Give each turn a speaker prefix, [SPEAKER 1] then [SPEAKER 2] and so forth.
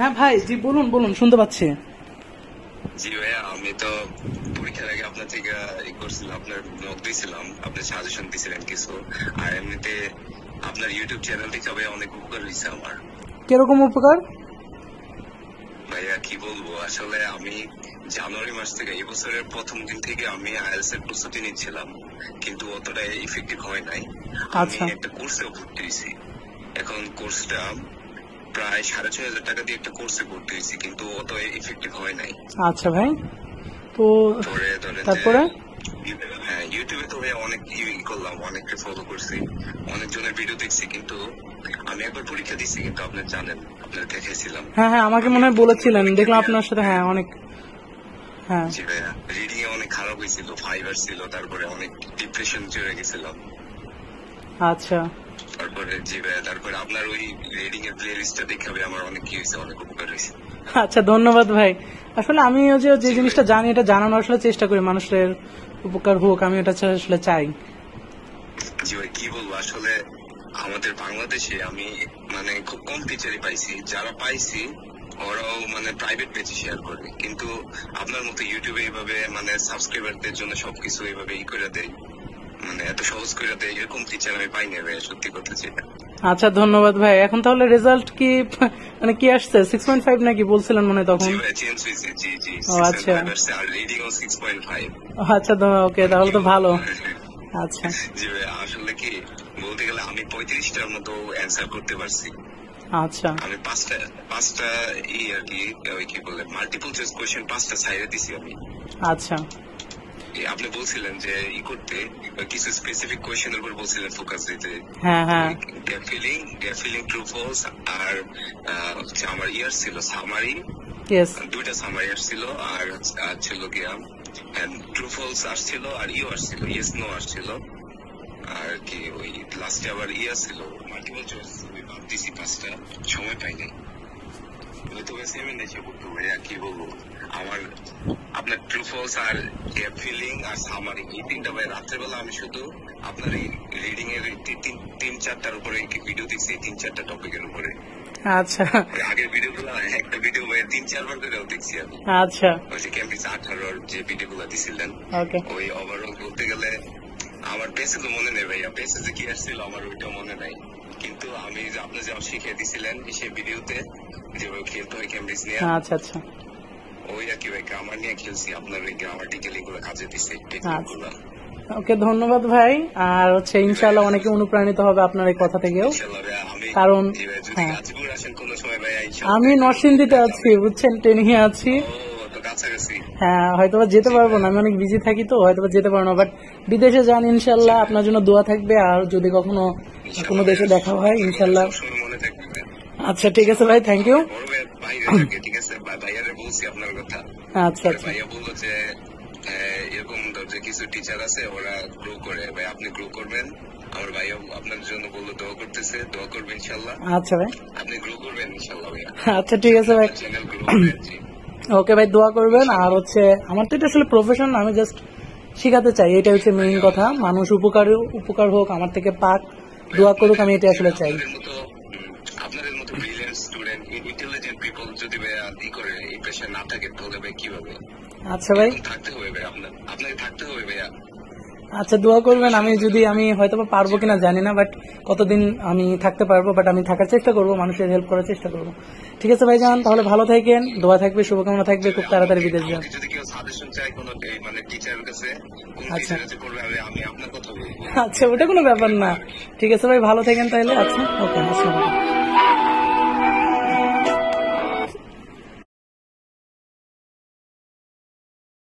[SPEAKER 1] হ্যাঁ ভাই জি বলুন বলুন শুনতে পাচ্ছি।
[SPEAKER 2] জি ভাইয়া আমি তো পরীক্ষার আগে আপনার থেকে ই করছিলাম আপনার নক দিয়েছিলাম আপনি সাজেশন দিয়েছিলেন কিছু। আর এমনিতে আপনার ইউটিউব চ্যানেল থেকে অনেক উপকার হয়েছে আমার।
[SPEAKER 1] কীরকম উপকার?
[SPEAKER 2] ভাইয়া কি বলব? আসলে আমি জানুয়ারি মাস থেকে এই বছরের প্রথম দিন থেকে আমি আইএলস এর প্রস্তুতি নিচ্ছিলাম কিন্তু অতটা ইফেক্টিভ হয় নাই। আমি
[SPEAKER 1] আচ্ছা।
[SPEAKER 2] একটা কোর্সে ভর্তি হয়েছি এখন কোর্সটা প্রায় সাড়ে ছয় হাজার টাকা দিয়ে একটা কোর্সে ভর্তি হয়েছি কিন্তু অত ইফেক্টিভ হয় নাই।
[SPEAKER 1] আচ্ছা ভাই তো তারপরে?
[SPEAKER 2] হ্যাঁ ইউটিউবে তো ভাই অনেক ই করলাম অনেককে ফলো করছি অনেকজনের ভিডিও দেখছি কিন্তু আমি একবার পরীক্ষা দিচ্ছি কিন্তু আপনি জানেন আপনার দেখাইছিলাম
[SPEAKER 1] হ্যাঁ হ্যাঁ আমাকে মনে হয় বলেছিলেন দেখলাম আপনার সাথে হ্যাঁ অনেক হ্যাঁ।
[SPEAKER 2] জি ভাইয়া রিডিং এ অনেক খারাপ হয়েছিল ফাইবার ছিল তারপরে অনেক ডিপ্রেশন চলে গেছিলাম
[SPEAKER 1] আচ্ছা।
[SPEAKER 2] জি ভাইয়া তারপরে আপনার ওই রিডিং এর প্লে লিস্টটা দেখাবে আমার অনেক কি হয়েছে অনেক উপকার হয়েছে।
[SPEAKER 1] আচ্ছা ধন্যবাদ ভাই। আসলে আমিও যে যে জিনিসটা জানি এটা জানানোর আসলে চেষ্টা করি মানুষের উপকার হোক আমি এটা আসলে চাই।
[SPEAKER 2] জি ভাই কি বলব? আসলে আমাদের বাংলাদেশে আমি মানে খুব কম টিচারই পাইছি। যারা পাইছি ওরাও মানে প্রাইভেট পেজে শেয়ার করে। কিন্তু আপনার মতো ইউটিউবে এইভাবে মানে সাবস্ক্রাইবারদের জন্য সবকিছু এইভাবে ই করে দেয়। মানে এত সহজ করে দেয় এরকম টিচার আমি পাইনি ভাই সত্যি কথা যেটা।
[SPEAKER 1] আচ্ছা ধন্যবাদ ভাই। এখন তাহলে রেজাল্ট কি মানে কি আসছে? সিক্স পয়েন্ট ফাইভ নাকি বলছিলেন মনে তখন?
[SPEAKER 2] জি জি জি
[SPEAKER 1] ও, আচ্ছা।
[SPEAKER 2] আর রিডিং
[SPEAKER 1] আচ্ছা ওকে তাহলে তো ভালো। আচ্ছা।
[SPEAKER 2] জি ভাই আসলে কি বলতে গেলে আমি পঁয়ত্রিশটার মতো অ্যান্সার করতে পারছি।
[SPEAKER 1] আচ্ছা।
[SPEAKER 2] আমি পাঁচটা পাঁচটা ই আর কি ওই কি বলে মাল্টিপল চয়েস কোয়েশ্চেন পাঁচটা সাইডে দিছি আমি।
[SPEAKER 1] আচ্ছা।
[SPEAKER 2] এই আপনি বলছিলেন যে ই করতে কিছু স্পেসিফিক কোয়েশ্চেনের উপর বলছিলেন ফোকাস দিতে।
[SPEAKER 1] হ্যাঁ হ্যাঁ।
[SPEAKER 2] Gap filling gap filling true false আর হচ্ছে আমার ইয়ার ছিল সামারি দুইটা সামারি আসছিল আর ছিল গিয়া ট্রু ফলস আসছিল আর ইও আসছিল ইয়েস নো আসছিল আর কি ওই লাস্টে আবার ই আসছিল মাল্টিপল চয়েস আমি বাদ দিছি পাঁচটা সময় পাই নাই আমি তো সেভেন এসে পড়তো ভাইয়া কি বলব? আমার আপনার ট্রু ফলস আর ফিলিং আর সামারি এই তিনটা ভাই রাত্রেবেলা আমি শুধু আপনার এই রিডিং এর তিন- চারটার উপরে ভিডিও দেখছি তিন চারটা টপিকের উপরে।
[SPEAKER 1] আচ্ছা।
[SPEAKER 2] ওই আগের ভিডিও একটা ভিডিও তিন চারবার করেও দেখছি আমি।
[SPEAKER 1] আচ্ছা।
[SPEAKER 2] ওই যে ক্যাম্পিস আঠারোর যে ভিডিও দিছিলেন ওই ওভারঅল বলতে গেলে আমার বেসে তো মনে নেই ভাইয়া বেসে যে কি আসছিল আমার ওইটা মনে নাই। কিন্তু আমি আপনি যে শিখিয়ে দিছিলেন সেই ভিডিওতে যেভাবে খেলতে হয় ক্যাম্ব্রিজ নিয়ে।
[SPEAKER 1] আচ্ছা আচ্ছা।
[SPEAKER 2] ওই ভাই গ্রামার নিয়ে খেলছি আপনার ওই গ্রামাটিক্যাল এগুলো কাজে দিছে টেকনিক
[SPEAKER 1] ওকে ধন্যবাদ ভাই। আর হচ্ছে ইনশাআল্লাহ অনেকে অনুপ্রাণিত হবে আপনার এই কথা থেকেও
[SPEAKER 2] ইনশাল্লাহ
[SPEAKER 1] কারণ, হ্যাঁ।
[SPEAKER 2] ইনশাল্লাহ
[SPEAKER 1] আমি নরসিংদীতে আছি বুঝছেন ট্রেনিং আছি। হ্যাঁ হয়তো বা যেতে পারব না আমি অনেক বিজি থাকি তো হয়তো যেতে পারব না বাট বিদেশে যান ইনশাল্লাহ আপনার জন্য দোয়া থাকবে আর যদি কখনো কোনো দেশে দেখা হয় ইনশাল্লাহ
[SPEAKER 2] সবসময় মনে থাকবে ভাই।
[SPEAKER 1] আচ্ছা ঠিক আছে ভাই থ্যাংক ইউ
[SPEAKER 2] ভাই ঠিক আছে ভাই- বলছি আপনার কথা
[SPEAKER 1] আচ্ছা।
[SPEAKER 2] ভাইয়া বলল যে এরকম যে কিছু টিচার আছে ওরা গ্রো করে ভাই আপনি গ্রো করবেন আমার ভাইয়া আপনার জন্য বলল দোয়া করতেছে দোয়া করবেন ইনশাল্লাহ
[SPEAKER 1] আচ্ছা ভাই।
[SPEAKER 2] আপনি গ্রো করবেন ইনশাল্লাহ
[SPEAKER 1] আচ্ছা ঠিক আছে ভাই। ওকে ভাই, দোয়া করবেন। আর হচ্ছে, আমার তো এটা আসলে প্রফেশন আমি জাস্ট শিখাতে চাই। এটা হচ্ছে মেইন কথা। মানুষ উপকার উপকার হোক, আমার থেকে পাক। দোয়া করুক, আমি এটা আসলে চাই।
[SPEAKER 2] ই করে এই প্রেশার না থাকে তাহলে ভাই কীভাবে
[SPEAKER 1] আচ্ছা ভাই।
[SPEAKER 2] থাকতে হবে ভাই আপনার আপনাকে থাকতে হবে ভাইয়া।
[SPEAKER 1] আচ্ছা দোয়া করবেন আমি যদি আমি হয়তো পারব কিনা জানি না বাট কতদিন আমি থাকতে পারব বাট আমি থাকার চেষ্টা করব মানুষের হেল্প করার চেষ্টা করব। ঠিক আছে ভাই যান তাহলে ভালো থাকেন দোয়া থাকবে শুভকামনা থাকবে খুব তাড়াতাড়ি বিদেশ যান।
[SPEAKER 2] মানে
[SPEAKER 1] আচ্ছা। আচ্ছা ওটা কোনো ব্যাপার না। ঠিক আছে ভাই ভালো থাকেন তাহলে আচ্ছা ওকে আসসালামু আলাইকুম।